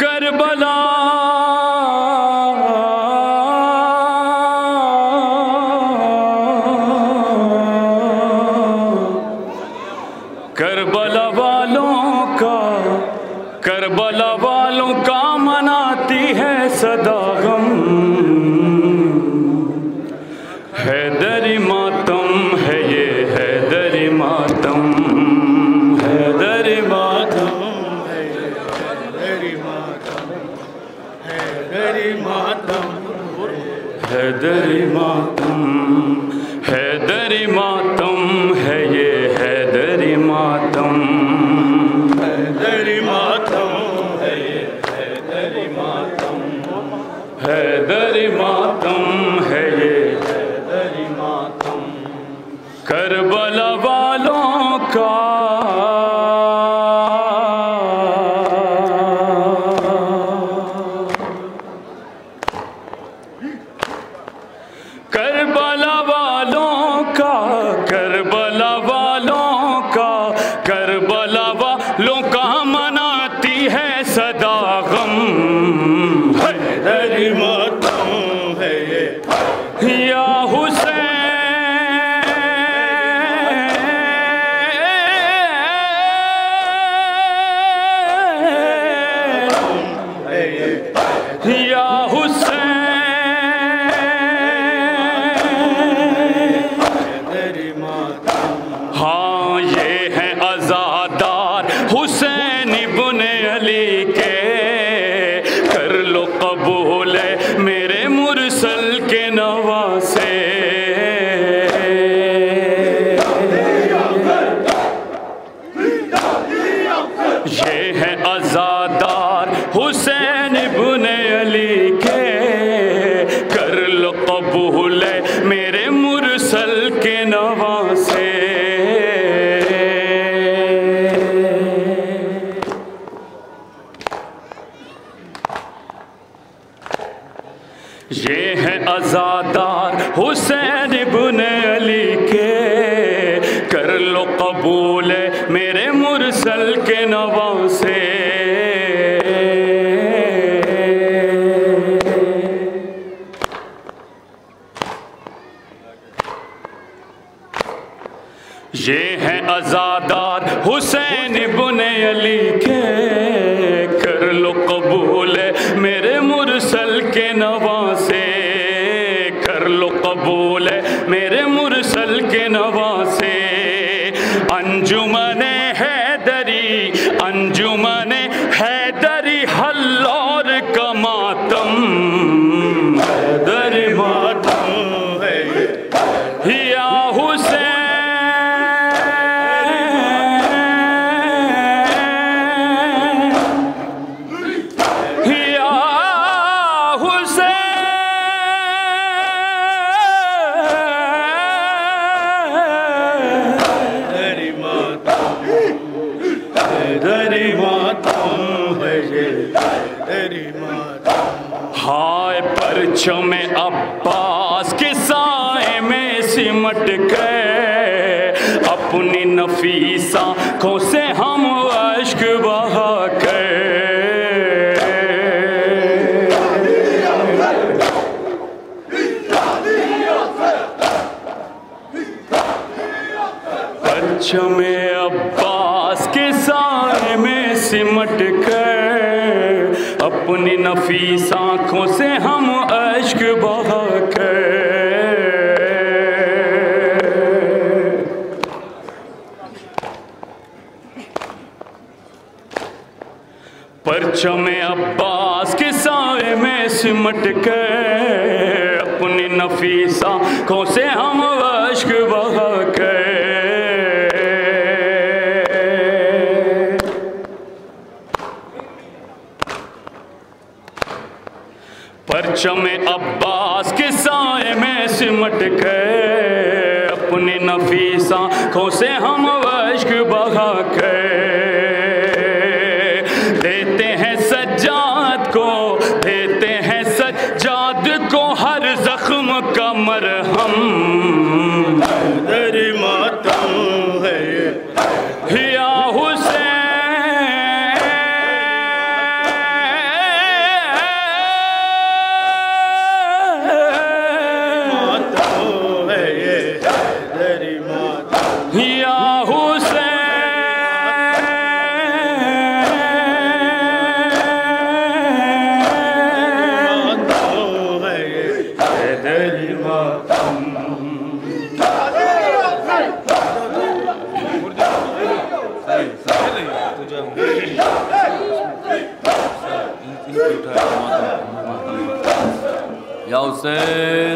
Karbala Hydari मातम हैदरी मातम है ये हैदरी मातम। हरी मातम हैदरी मातम। है ये हैदरी मातम। करबला वालों का वालों अली के कर लो कबूल है मेरे मुरसल के नवासे। ये है आजादार हुसैन इब्न अली के। कर लो कबूल है मेरे ये है आजादार हुसैन इब्न अली के। कर लो कबूल मेरे मुरसल के नवासे ये है आजादार हुसैन इब्न अली के। कर लो कबूल मेरे मुरसल के नवासे अंजुमन है ये हरी मातम हाय परचम अब्बास के साए में सिमट गए। अपनी नफीस आँखों से हम अश्क बहा कर अपनी नफीस आँखों से हम अश्क बहा कर परचम अब्बास के साए में सिमट कर अपनी नफीस आँखों से हम परचम अब्बास के साय में सिमट गए अपनी नफीस आँखों से हम वश्क बहा कर हुसैन